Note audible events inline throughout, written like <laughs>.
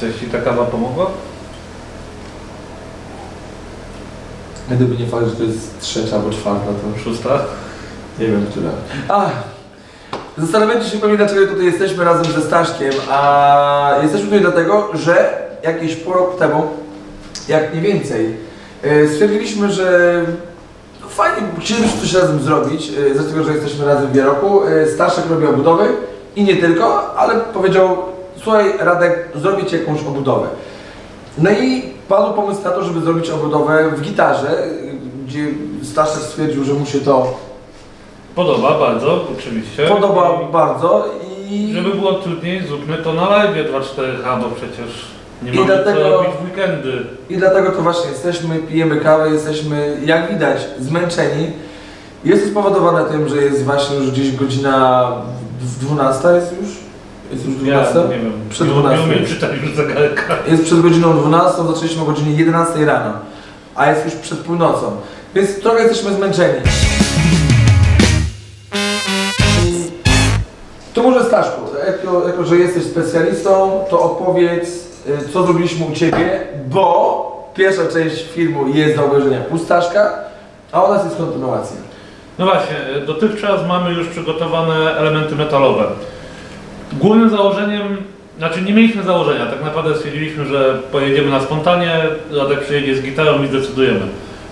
Coś ci ta kawa pomogła? Gdyby nie fakt, że to jest trzecia albo czwarta, to Szósta? nie wiem, która. A, zastanawiacie się pewnie, dlaczego tutaj jesteśmy razem ze Staszkiem, a jesteśmy tutaj dlatego, że jakieś pół roku temu, jak nie więcej, e, stwierdziliśmy, że no fajnie, chcielibyśmy coś razem zrobić, z tego, że jesteśmy razem w Wieroku. E, Staszek robi obudowy i nie tylko, ale powiedział, słuchaj Radek, zrobić jakąś obudowę. No i padł pomysł na to, żeby zrobić obudowę w gitarze, gdzie Staszek stwierdził, że mu się to Podoba bardzo, oczywiście. podoba bardzo i, Żeby było trudniej, zróbmy to na live 2-4H, bo przecież nie I mamy dlatego- co robić w weekendy. i dlatego to właśnie jesteśmy, pijemy kawę, jesteśmy jak widać zmęczeni. Jest to spowodowane tym, że jest właśnie już gdzieś godzina w- 12 jest już? Jest już 12? Ja nie wiem, Przed nie, 12. nie umiem czytać już zegarka. Jest przed godziną 12, zaczęliśmy o godzinie 11 rano, a jest już przed północą, więc trochę jesteśmy zmęczeni. To może Staszku, jako, jako że jesteś specjalistą, to opowiedz, y, co zrobiliśmy u Ciebie, bo pierwsza część filmu jest do obejrzenia pustaszka, a u nas jest kontynuacja. No właśnie, dotychczas mamy już przygotowane elementy metalowe. Głównym założeniem, znaczy nie mieliśmy założenia, tak naprawdę stwierdziliśmy, że pojedziemy na spontanie, Radek przyjedzie z gitarą i zdecydujemy.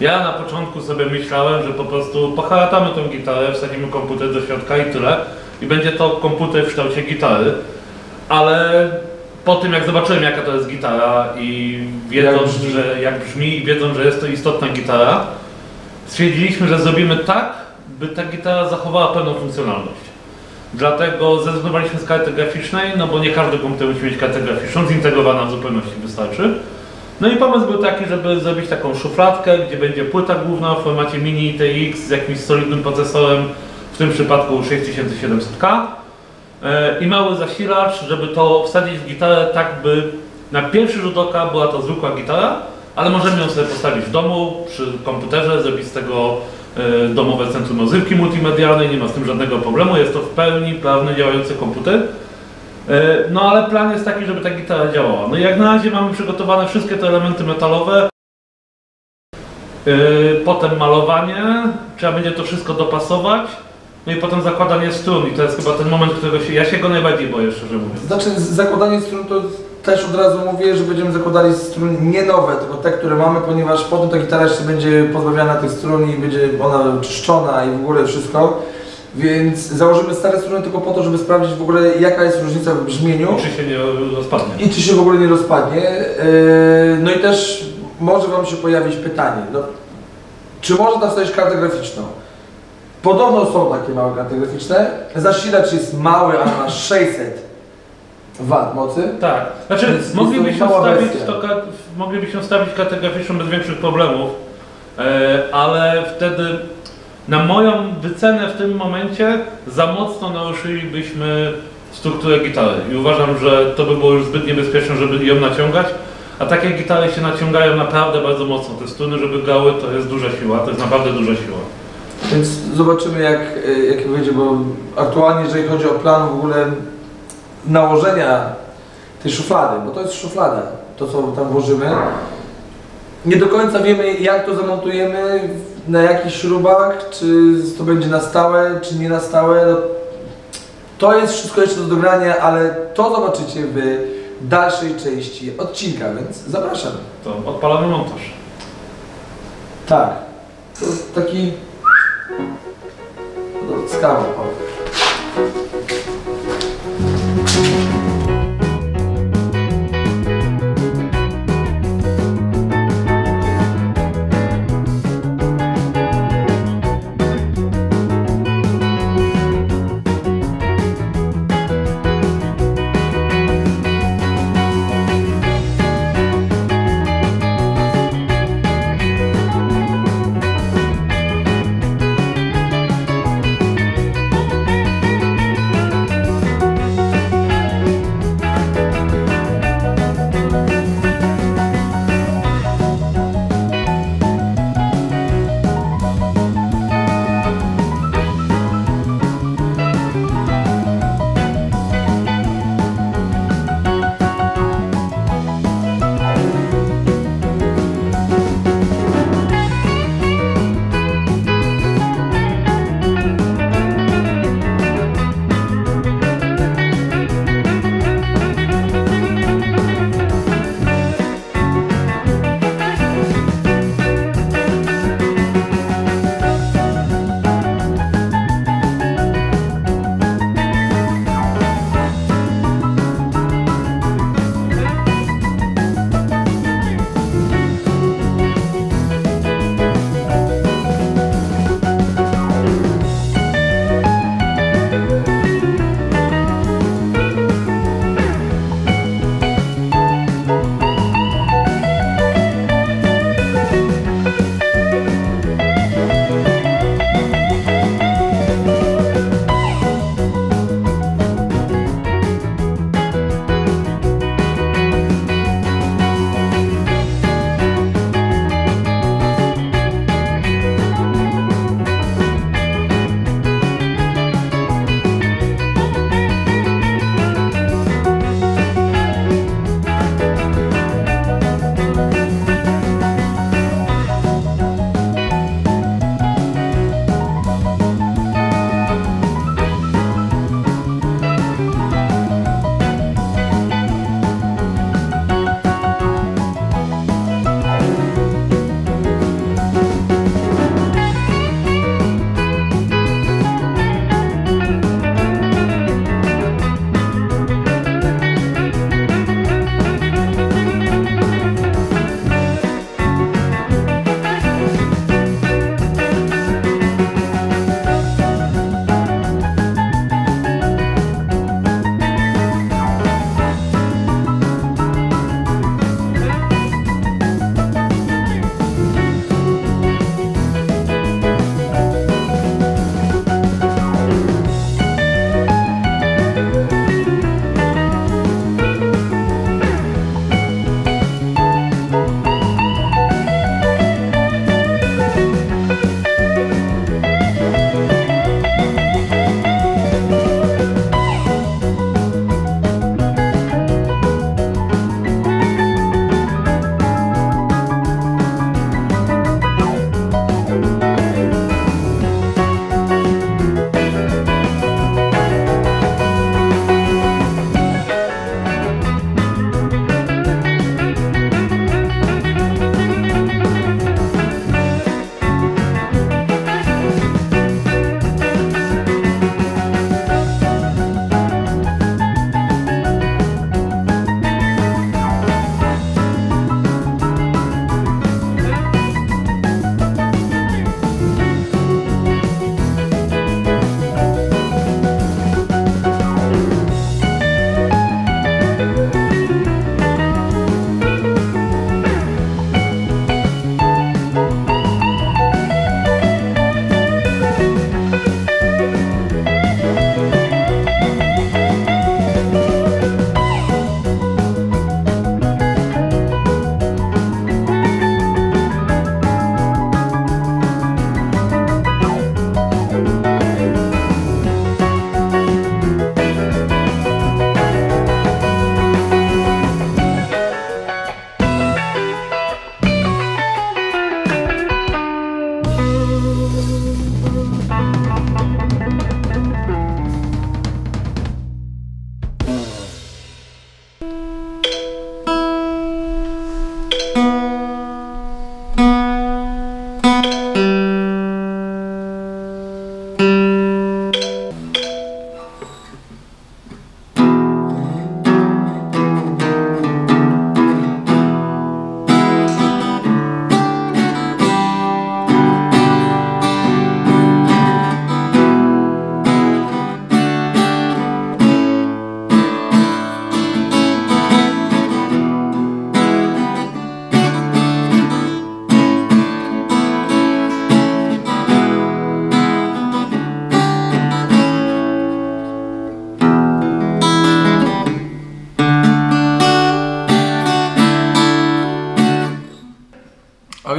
Ja na początku sobie myślałem, że po prostu poharatamy tą gitarę, wsadzimy komputer do środka i tyle. I będzie to komputer w kształcie gitary. Ale po tym jak zobaczyłem jaka to jest gitara i wiedząc, Jak brzmi. że jak brzmi i wiedząc, że jest to istotna gitara, stwierdziliśmy, że zrobimy tak, by ta gitara zachowała pełną funkcjonalność. Dlatego zrezygnowaliśmy z karty graficznej, no bo nie każdy komputer musi mieć kartę graficzną, zintegrowana w zupełności wystarczy. No i pomysł był taki, żeby zrobić taką szufladkę, gdzie będzie płyta główna w formacie mini TX z jakimś solidnym procesorem, w tym przypadku 6700K e, i mały zasilacz, żeby to wsadzić w gitarę tak, by na pierwszy rzut oka była to zwykła gitara, ale możemy ją sobie postawić w domu, przy komputerze, zrobić z tego domowe centrum rozrywki multimedialnej, nie ma z tym żadnego problemu, jest to w pełni prawny działający komputer. E, No ale plan jest taki, żeby ta gitara działała. No i jak na razie mamy przygotowane wszystkie te elementy metalowe. E, Potem malowanie, trzeba będzie to wszystko dopasować. No i potem zakładanie strun i to jest chyba ten moment, którego się, ja się go najbardziej boję, szczerze mówiąc. Znaczy zakładanie strun to też od razu mówię, że będziemy zakładali strun nie nowe, tylko te, które mamy, ponieważ potem ta gitara jeszcze będzie pozbawiana tych strun i będzie ona czyszczona i w ogóle wszystko. Więc założymy stare struny tylko po to, żeby sprawdzić w ogóle jaka jest różnica w brzmieniu Czy się nie rozpadnie. i czy się w ogóle nie rozpadnie. Yy, No i też może Wam się pojawić pytanie, no, czy można wstawić kartę graficzną? Podobno są takie małe karty graficzne. Zasilacz jest mały, a ma 600 W mocy. Tak, znaczy jest moglibyśmy wersja. to, moglibyśmy wstawić kartę graficzną bez większych problemów, e, ale wtedy na moją wycenę w tym momencie za mocno naruszylibyśmy strukturę gitary i uważam, że to by było już zbyt niebezpieczne, żeby ją naciągać, a takie gitary się naciągają naprawdę bardzo mocno, te struny, żeby grały, to jest duża siła, to jest naprawdę duża siła. Więc zobaczymy jak, y, jak wyjdzie, bo aktualnie jeżeli chodzi o plan w ogóle nałożenia tej szuflady, bo to jest szuflada, to co tam włożymy, nie do końca wiemy jak to zamontujemy, na jakich śrubach, czy to będzie na stałe, czy nie na stałe. No, to jest wszystko jeszcze do dogrania, ale to zobaczycie w dalszej części odcinka, więc zapraszam. To odpalamy montaż. Tak. To taki... No, z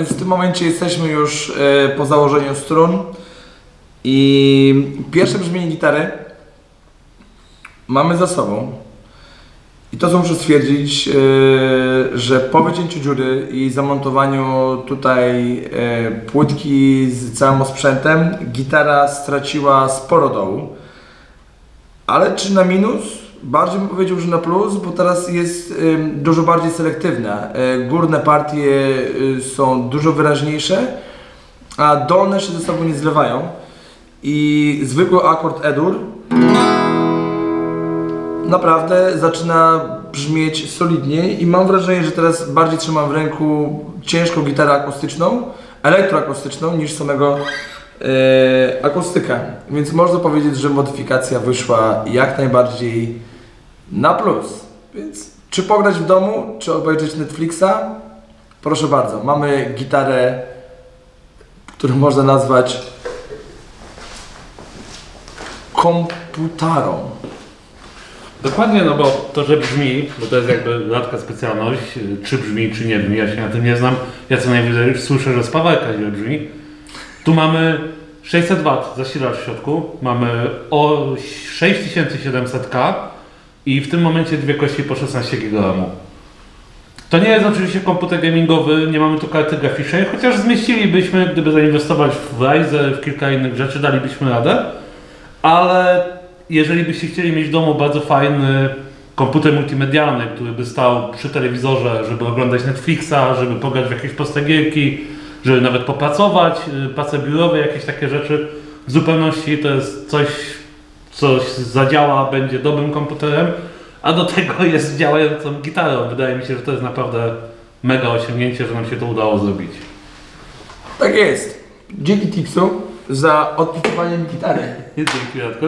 więc w tym momencie jesteśmy już e, po założeniu strun i pierwsze brzmienie gitary mamy za sobą. I to co muszę stwierdzić, e, że po wycięciu dziury i zamontowaniu tutaj e, płytki z całym osprzętem, gitara straciła sporo dołu. Ale czy na minus? Bardziej bym powiedział, że na plus, bo teraz jest dużo bardziej selektywna. E, górne partie y, są dużo wyraźniejsze, a dolne się ze sobą nie zlewają. I zwykły akord E-dur naprawdę zaczyna brzmieć solidniej i mam wrażenie, że teraz bardziej trzymam w ręku ciężką gitarę akustyczną, elektroakustyczną niż samego e, akustyka. Więc można powiedzieć, że modyfikacja wyszła jak najbardziej na plus. Więc czy pograć w domu, czy obejrzeć Netflixa? Proszę bardzo, mamy gitarę, którą można nazwać komputarą. Dokładnie, no bo to, że brzmi, bo to jest jakby rzadka specjalność, czy brzmi, czy nie brzmi, ja się na tym nie znam. Ja co najwyżej słyszę, że spawarka źle brzmi. Tu mamy 600 W zasilacz w środku, mamy o 6700K i w tym momencie dwie kości po 16 GB. To nie jest oczywiście komputer gamingowy, nie mamy tu karty graficznej, chociaż zmieścilibyśmy, gdyby zainwestować w Ryze, w kilka innych rzeczy, dalibyśmy radę, ale jeżeli byście chcieli mieć w domu bardzo fajny komputer multimedialny, który by stał przy telewizorze, żeby oglądać Netflixa, żeby pograć w jakieś proste gierki, żeby nawet popracować, y, prace biurowe, jakieś takie rzeczy, w zupełności to jest coś, coś zadziała, będzie dobrym komputerem, a do tego jest działającą gitarą. Wydaje mi się, że to jest naprawdę mega osiągnięcie, że nam się to udało zrobić. Tak jest. Dzięki tipsu za odpisywanie mi gitary. <laughs> Dzięki Radku.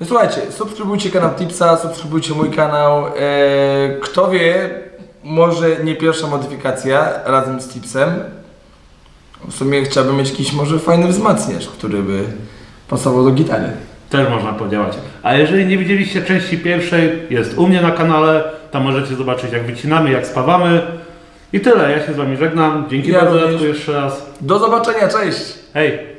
No słuchajcie, subskrybujcie kanał Tipsa, subskrybujcie mój kanał. Eee, kto wie, może nie pierwsza modyfikacja razem z Tipsem. W sumie chciałbym mieć jakiś może fajny wzmacniacz, który by pasował do gitary. Też można podziałać. A jeżeli nie widzieliście części pierwszej, jest u mnie na kanale. Tam możecie zobaczyć, jak wycinamy, jak spawamy. I tyle. Ja się z Wami żegnam. Dzięki Ja bardzo, również. Jeszcze raz. Do zobaczenia, cześć! Hej!